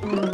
Mm-hmm.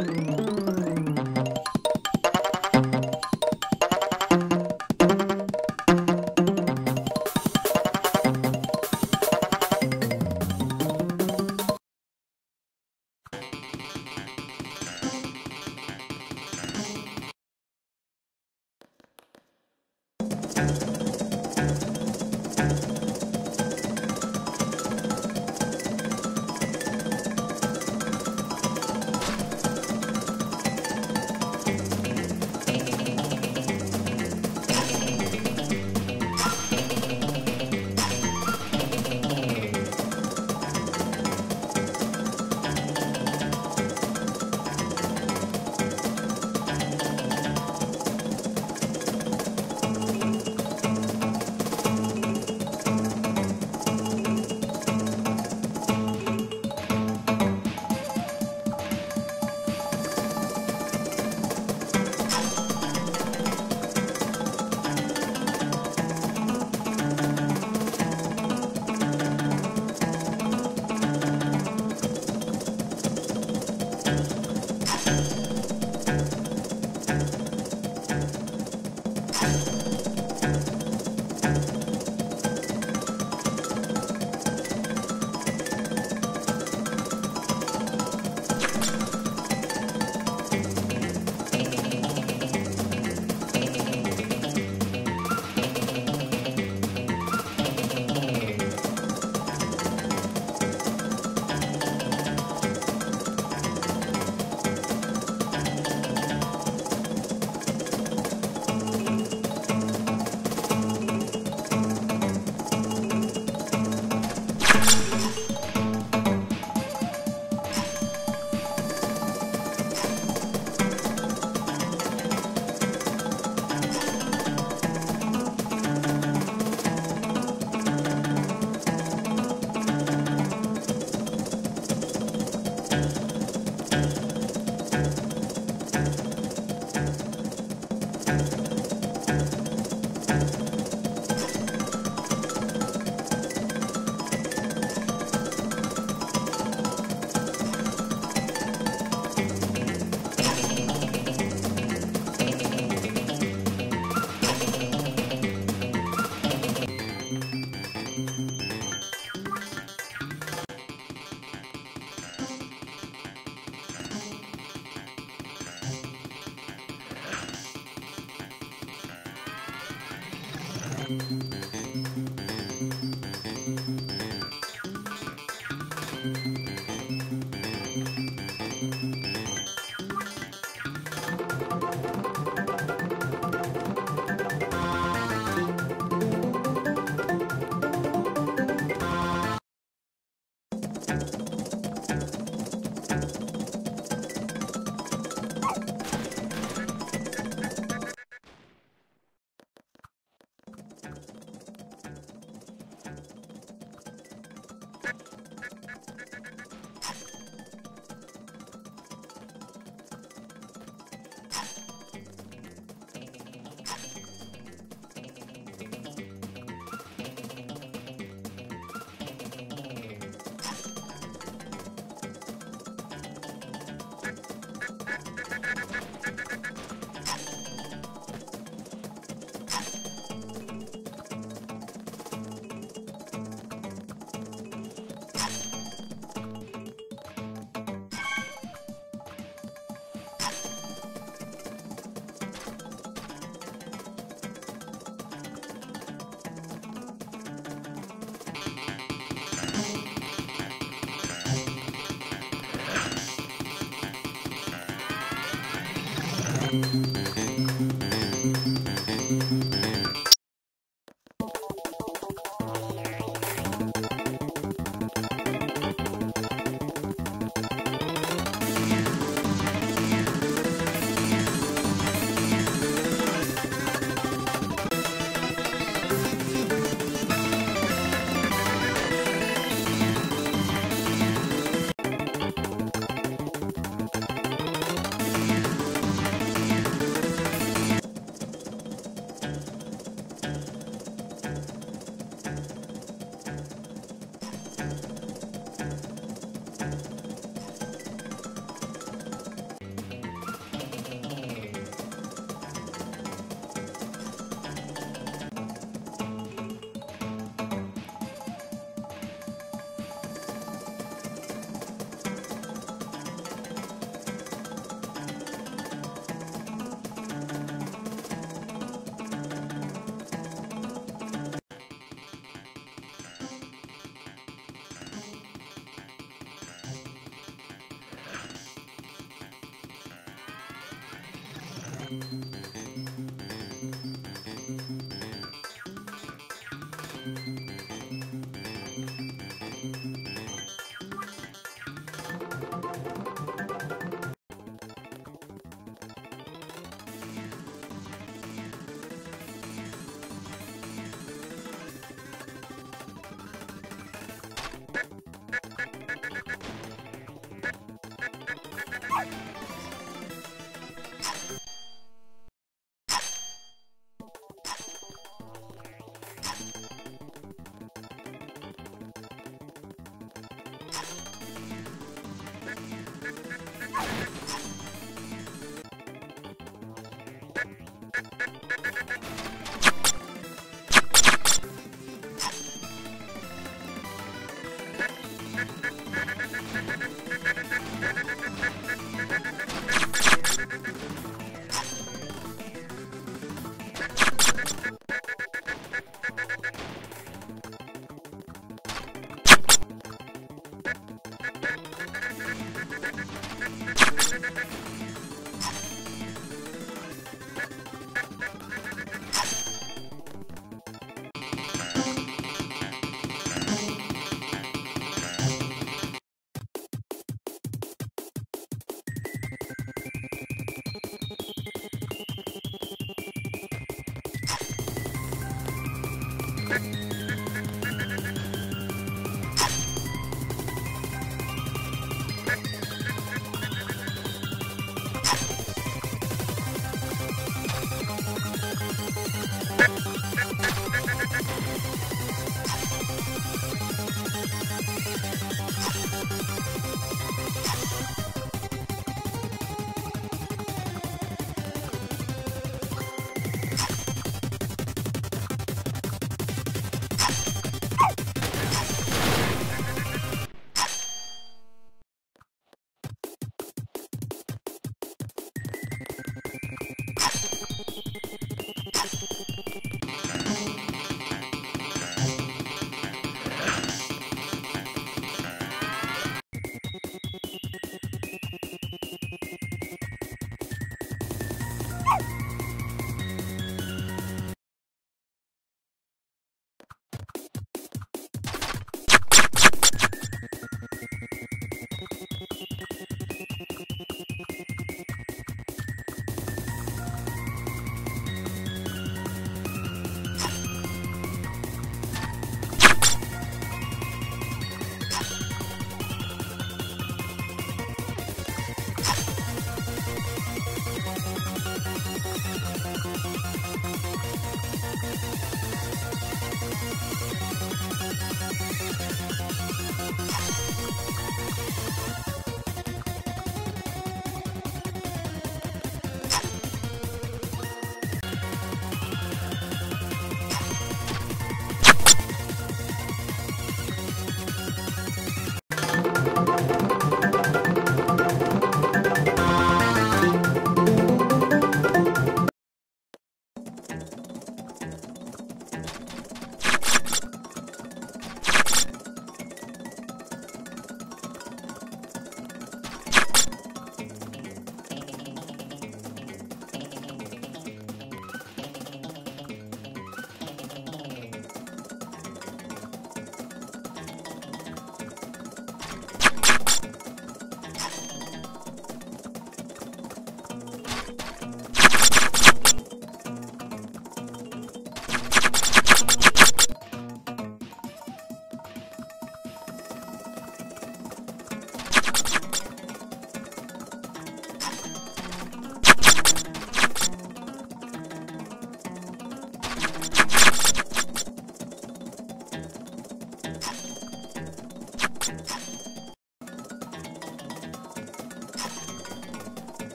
Mm-hmm.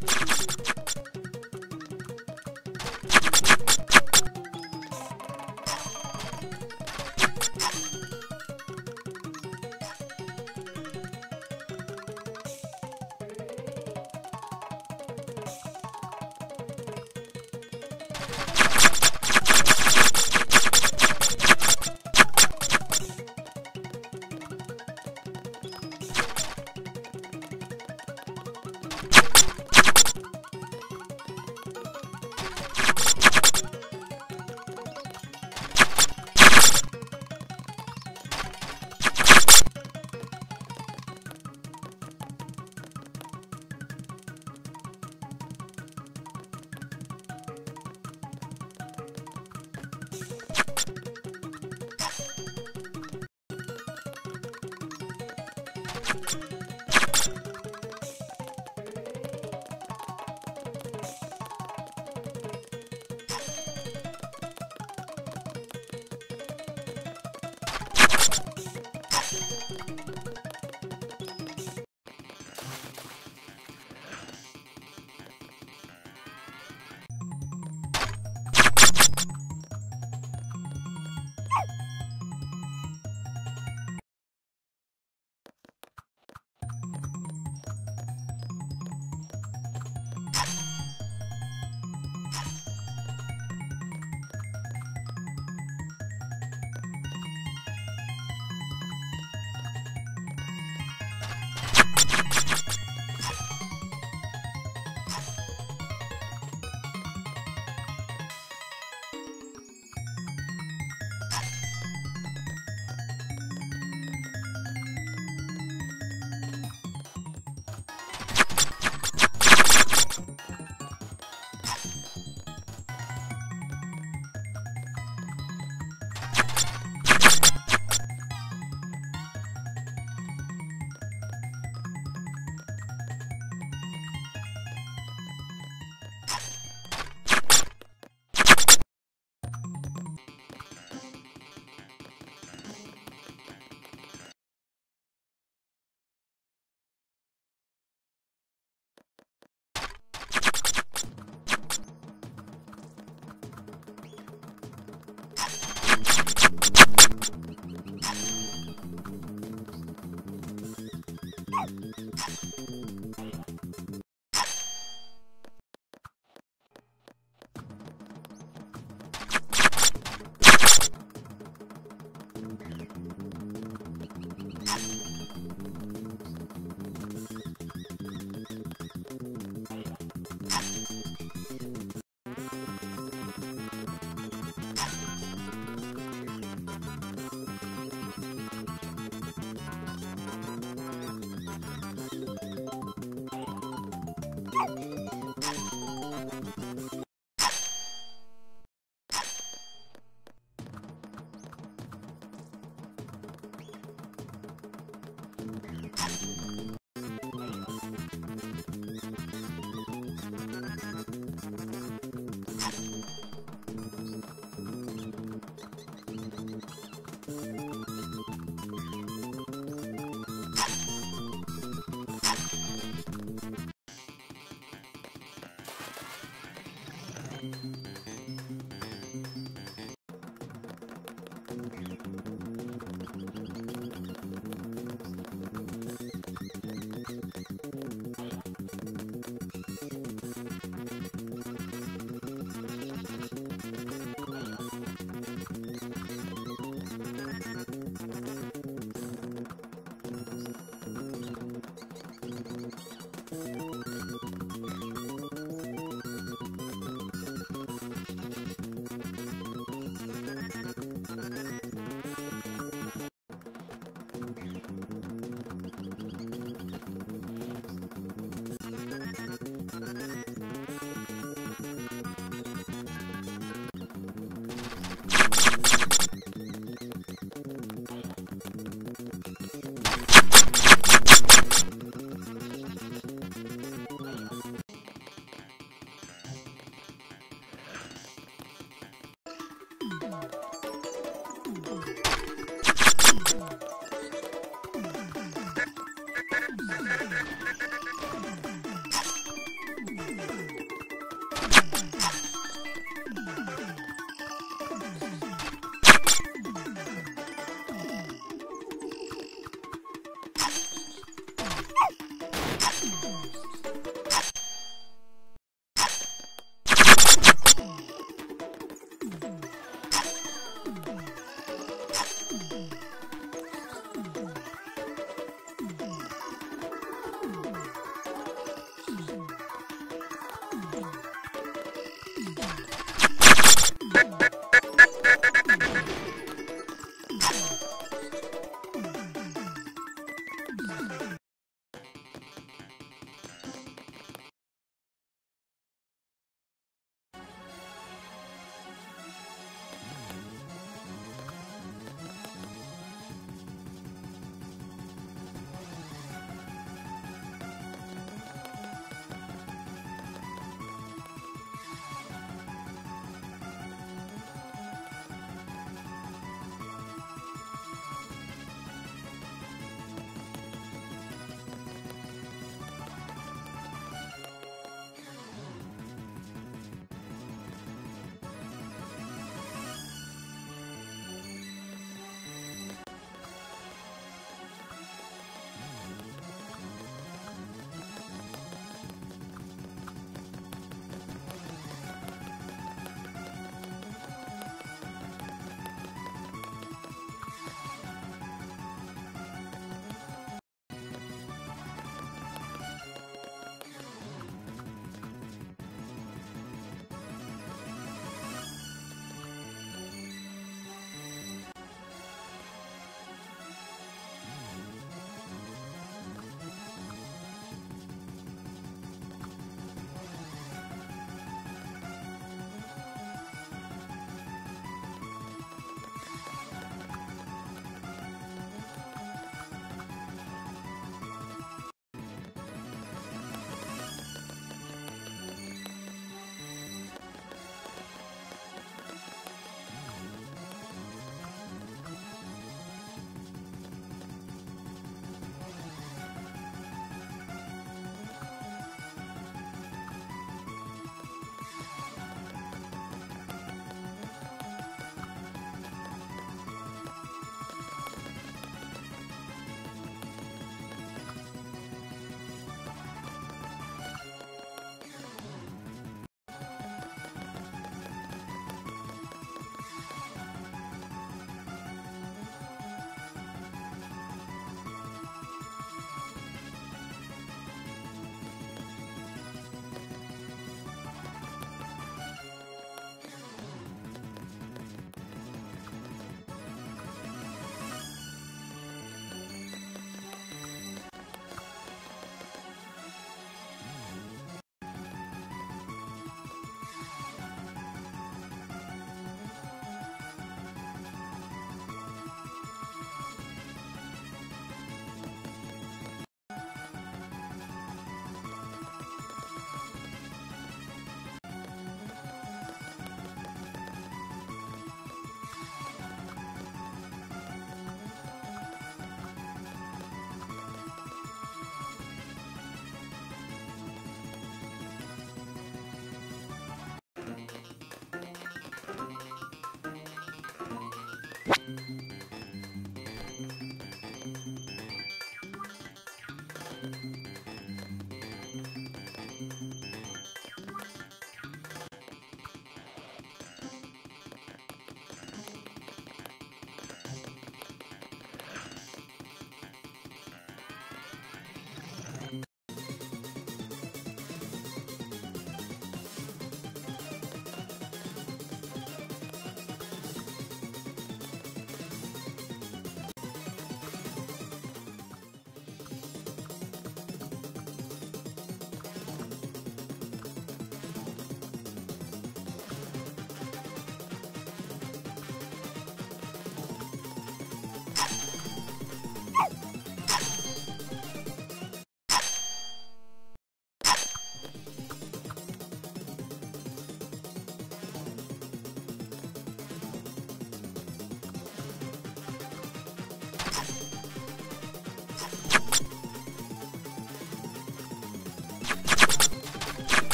you